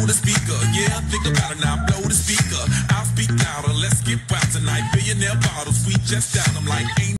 blow the speaker. Yeah, think about it now, blow the speaker. I'll speak louder, let's get wild tonight. Billionaire bottles, we just down. I'm like, ain't